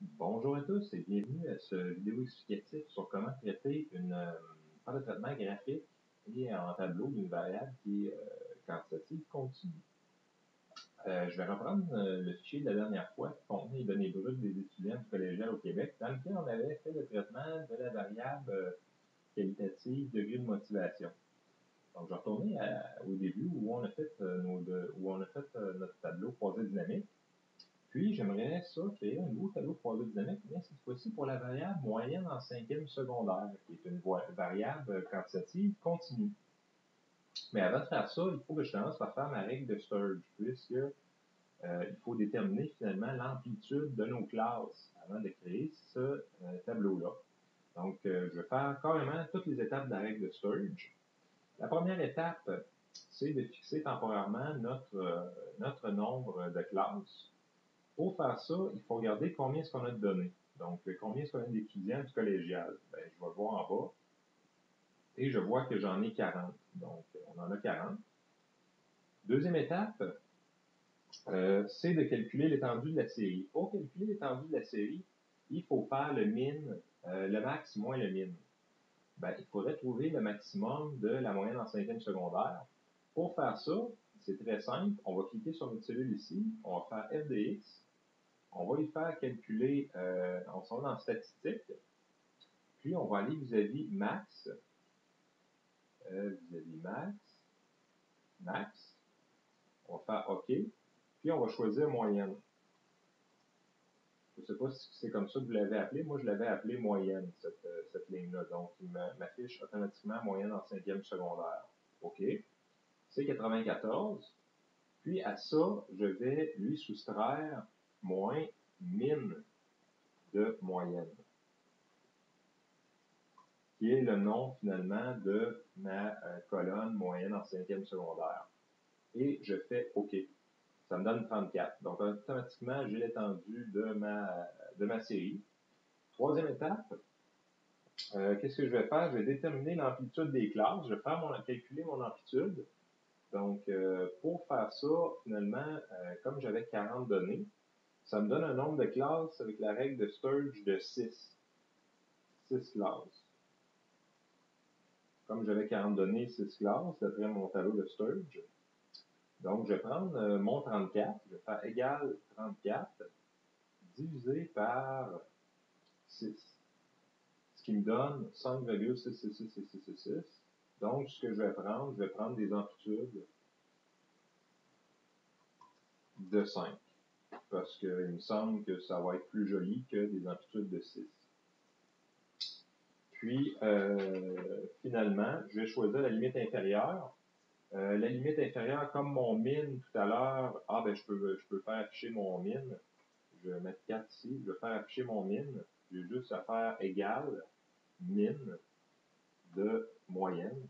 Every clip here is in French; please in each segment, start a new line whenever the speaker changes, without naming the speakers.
Bonjour à tous et bienvenue à ce vidéo explicatif sur comment traiter une euh, de traitement graphique et en tableau d'une variable qui est euh, quantitative continue. Euh, je vais reprendre le fichier de la dernière fois qui contenait les données brutes des étudiants du collégial au Québec, dans lequel on avait fait le traitement de la variable qualitative degré de motivation. Donc, je vais retourner au début où on a fait, où on a fait notre tableau croisé dynamique. Puis, j'aimerais ça créer un nouveau tableau croisé dynamique, mais cette fois-ci pour la variable moyenne en cinquième secondaire, qui est une variable quantitative continue. Mais avant de faire ça, il faut que je commence par faire ma règle de Sturge, puisque euh, il faut déterminer finalement l'amplitude de nos classes avant de créer ce euh, tableau-là. Donc, euh, je vais faire carrément toutes les étapes de la règle de Sturge. La première étape, c'est de fixer temporairement notre, notre nombre de classes. Pour faire ça, il faut regarder combien est-ce qu'on a de données. Donc, combien est-ce qu'on a d'étudiants du collégial? Ben, je vais le voir en bas. Et je vois que j'en ai 40. Donc, on en a 40. Deuxième étape, euh, c'est de calculer l'étendue de la série. Pour calculer l'étendue de la série, il faut faire le min, euh, le max moins le min. Ben, il faudrait trouver le maximum de la moyenne en cinquième secondaire. Pour faire ça, c'est très simple. On va cliquer sur notre cellule ici. On va faire FDX on va y faire calculer, euh, on s'en va dans statistiques, puis on va aller vis-à-vis max, euh, vis-à-vis max, max, on va faire OK, puis on va choisir moyenne. Je ne sais pas si c'est comme ça que vous l'avez appelé. Moi, je l'avais appelé moyenne, cette, euh, cette ligne-là. Donc, il m'affiche automatiquement moyenne en cinquième secondaire. OK? C'est 94. Puis, à ça, je vais lui soustraire moins min de moyenne, qui est le nom finalement de ma euh, colonne moyenne en cinquième secondaire. Et je fais OK. Ça me donne 34. Donc automatiquement, j'ai l'étendue de ma, de ma série. Troisième étape, euh, qu'est-ce que je vais faire? Je vais déterminer l'amplitude des classes. Je vais faire mon, calculer mon amplitude. Donc, euh, pour faire ça, finalement, comme j'avais 40 données, ça me donne un nombre de classes avec la règle de Sturge de 6. 6 classes. Comme j'avais 40 données, 6 classes, d'après mon tableau de Sturge. Donc, je vais prendre euh, mon 34, je vais faire égal 34 divisé par 6. Ce qui me donne 5,666666. Donc, ce que je vais prendre, je vais prendre des amplitudes de 5 parce qu'il me semble que ça va être plus joli que des amplitudes de 6. Puis, euh, finalement, je vais choisir la limite inférieure. Euh, la limite inférieure, comme mon min tout à l'heure, ah ben je peux, je peux faire afficher mon min. Je vais mettre 4 ici, je vais faire afficher mon min. J'ai juste à faire égal min de moyenne.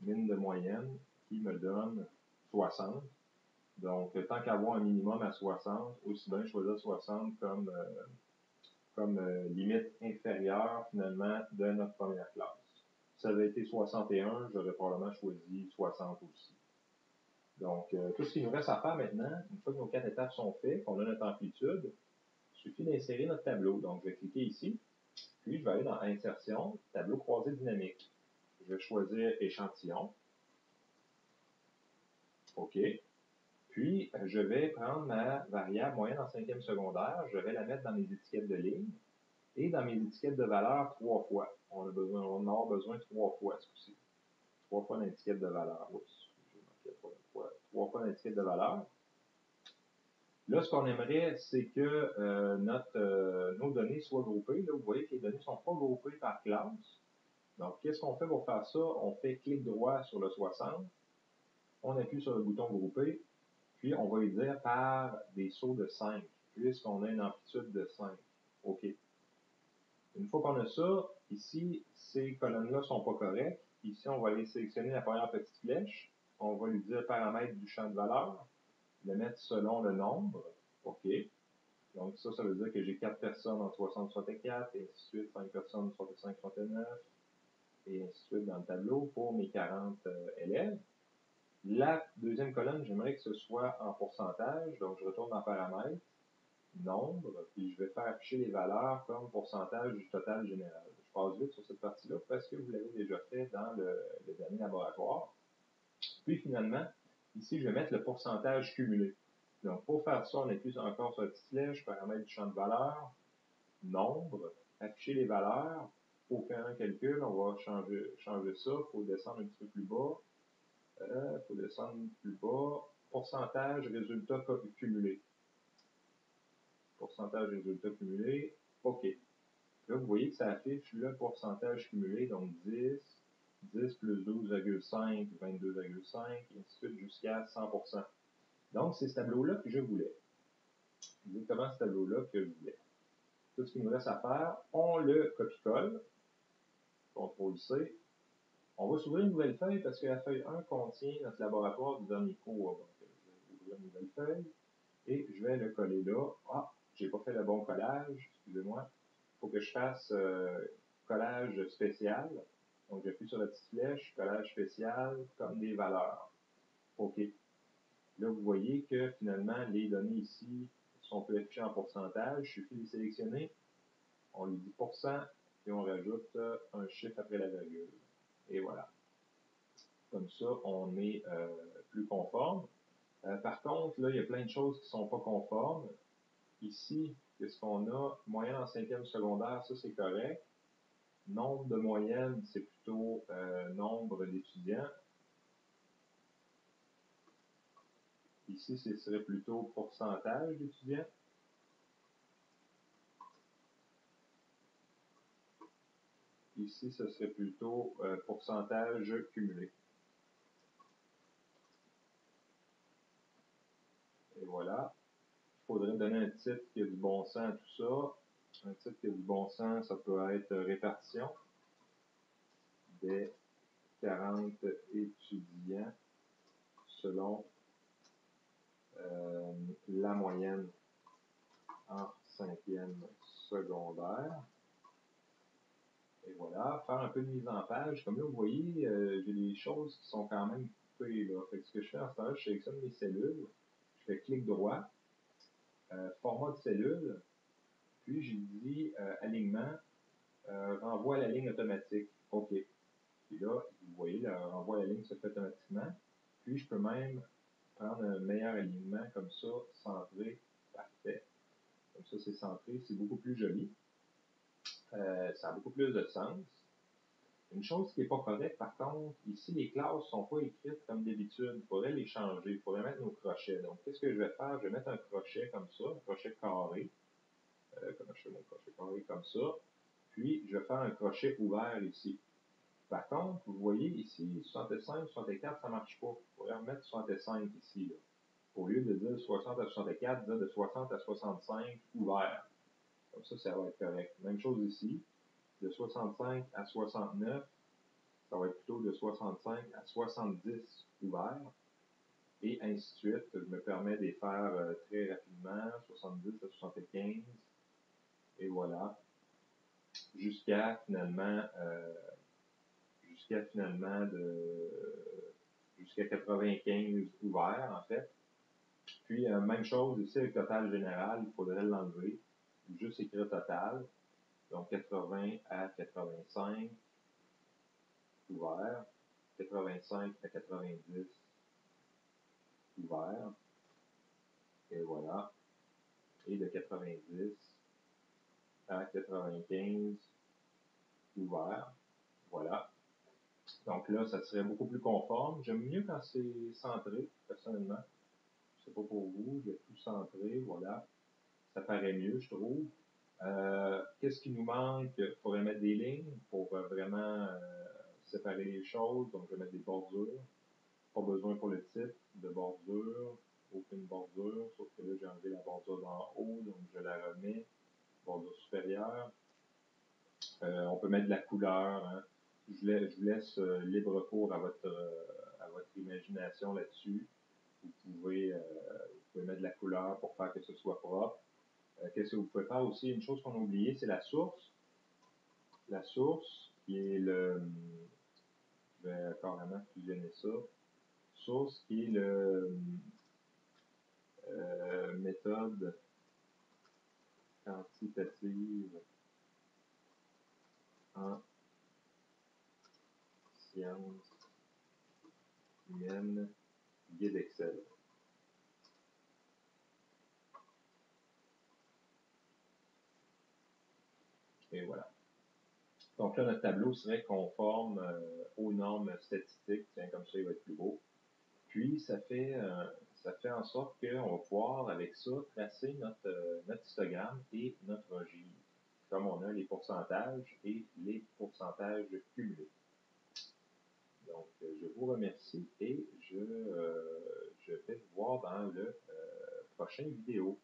Min de moyenne qui me donne 60. Donc, tant qu'avoir un minimum à 60, aussi bien choisir 60 comme, euh, comme euh, limite inférieure, finalement, de notre première classe. Si ça avait été 61, j'aurais probablement choisi 60 aussi. Donc, euh, tout ce qu'il nous reste à faire maintenant, une fois que nos quatre étapes sont faites, qu'on a notre amplitude, il suffit d'insérer notre tableau. Donc, je vais cliquer ici, puis je vais aller dans Insertion, Tableau croisé dynamique. Je vais choisir Échantillon. OK. Puis, je vais prendre ma variable moyenne en cinquième secondaire, je vais la mettre dans mes étiquettes de ligne et dans mes étiquettes de valeur trois fois. On a besoin, on en a besoin trois fois ce coup-ci. Trois fois l'étiquette de valeur. Oups, j'ai trois, fois, trois fois l'étiquette de valeur. Là, ce qu'on aimerait, c'est que euh, euh, nos données soient groupées. Là, vous voyez que les données ne sont pas groupées par classe. Donc, qu'est-ce qu'on fait pour faire ça? On fait clic droit sur le 60. On appuie sur le bouton grouper puis, on va lui dire par des sauts de 5, puisqu'on a une amplitude de 5. OK. Une fois qu'on a ça, ici, ces colonnes-là ne sont pas correctes. Ici, on va aller sélectionner la première petite flèche. On va lui dire paramètre du champ de valeur, le mettre selon le nombre. OK. Donc, ça, ça veut dire que j'ai 4 personnes en 60, 64, et ainsi de suite, 5 personnes en 65, 69, et ainsi de suite dans le tableau pour mes 40 euh, élèves. La deuxième colonne, j'aimerais que ce soit en pourcentage. Donc, je retourne dans paramètres. nombre, puis je vais faire afficher les valeurs comme pourcentage du total général. Je passe vite sur cette partie-là parce que vous l'avez déjà fait dans le, dernier laboratoire. Puis finalement, ici, je vais mettre le pourcentage cumulé. Donc, pour faire ça, on plus encore sur la petite flèche, paramètre du champ de valeur, nombre, afficher les valeurs. Pour faire un calcul, on va changer, changer ça. Il faut descendre un petit peu plus bas. Il faut descendre plus bas. Pourcentage résultat cumulé pourcentage résultat cumulé, OK. Là, vous voyez que ça affiche le pourcentage cumulé, donc 10, 10 plus 12,5, 22,5, et ainsi de suite jusqu'à 100%. Donc, c'est ce tableau-là que je voulais. Exactement ce tableau-là que je voulais. Tout ce qu'il nous reste à faire, on le copie-colle. CTRL C. On va s'ouvrir une nouvelle feuille parce que la feuille 1 contient notre laboratoire du dernier cours. Donc, je vais ouvrir une nouvelle feuille et je vais le coller là. Ah, j'ai pas fait le bon collage, excusez-moi. Il faut que je fasse euh, collage spécial. Donc, j'appuie sur la petite flèche, collage spécial, comme des valeurs. OK. Là, vous voyez que finalement, les données ici sont affichées en pourcentage. Je suffit de les sélectionner. On lui dit pourcent, et on rajoute euh, un chiffre après la virgule. Et voilà. Comme ça, on est euh, plus conforme. par contre, là, il y a plein de choses qui sont pas conformes. Ici, qu'est-ce qu'on a? Moyenne en cinquième secondaire, ça c'est correct. Nombre de moyenne, c'est plutôt euh, nombre d'étudiants. Ici, ce serait plutôt pourcentage d'étudiants. Ici, ce serait plutôt euh, pourcentage cumulé. Et voilà faudrait donner un titre qui a du bon sens à tout ça. Un titre qui a du bon sens, ça peut être répartition des 40 étudiants selon euh, la moyenne en cinquième secondaire. Et voilà, faire un peu de mise en page. Comme là, vous voyez, euh, j'ai des choses qui sont quand même coupées. Là. Fait ce que je fais en ce temps-là, je sélectionne mes cellules, je fais clic droit, euh, format de cellule, puis j'ai dit euh, alignement, euh, renvoi à la ligne automatique. OK. Puis là, vous voyez, le renvoi à la ligne se fait automatiquement. Puis je peux même prendre un meilleur alignement comme ça, centré, parfait. Comme ça, c'est centré, c'est beaucoup plus joli. Ça a beaucoup plus de sens. Une chose qui n'est pas correcte, par contre, ici, les classes ne sont pas écrites comme d'habitude. Il faudrait les changer. Il faudrait mettre nos crochets. Donc, qu'est-ce que je vais faire? Je vais mettre un crochet comme ça, un crochet carré. Euh, comment je fais mon crochet carré comme ça? Puis, je vais faire un crochet ouvert ici. Par contre, vous voyez ici, 65, 64, ça ne marche pas. Il faudrait remettre 65 ici. Au lieu de dire 60 à 64, dire de 60 à 65 ouvert. Comme ça, ça va être correct. Même chose ici de 65 à 69, ça va être plutôt de 65 à 70 ouverts, et ainsi de suite. Je me permets de les faire euh, très rapidement, 70 à 75, et voilà, jusqu'à finalement, euh, jusqu'à finalement de, jusqu'à 95 ouverts en fait. Puis, euh, même chose ici avec total général, il faudrait l'enlever, juste écrire total. Donc 80 à 85, ouvert. 85 à 90, ouvert. Et voilà. Et de 90 à 95, ouvert. Voilà. Donc là, ça serait beaucoup plus conforme. J'aime mieux quand c'est centré, personnellement. Je sais pas pour vous, j'ai tout centré, voilà. Ça paraît mieux, je trouve. Euh, qu'est-ce qui nous manque? Il faudrait mettre des lignes pour euh, vraiment euh, séparer les choses. Donc, je vais mettre des bordures. Pas besoin pour le titre de bordure. Aucune bordure. Sauf que là, j'ai enlevé la bordure d'en haut. Donc, je la remets. Bordure supérieure. on peut mettre de la couleur. Hein. Je, vous laisse libre cours à votre, imagination là-dessus. Vous pouvez mettre de la couleur pour faire que ce soit propre. Euh, qu'est-ce que vous pouvez faire aussi? Une chose qu'on a oubliée, c'est la source. La source qui est le. Je vais carrément fusionner ça. Source qui est le. Euh, méthode quantitative en sciences humaines, guide Excel. Et voilà. Donc là, notre tableau serait conforme euh, aux normes statistiques. Tiens, comme ça, il va être plus beau. Puis, ça fait, euh, ça fait en sorte qu'on va pouvoir, avec ça, tracer notre, euh, notre histogramme et notre ogive, comme on a les pourcentages et les pourcentages cumulés. Donc, je vous remercie et je, je vais vous voir dans le prochain vidéo.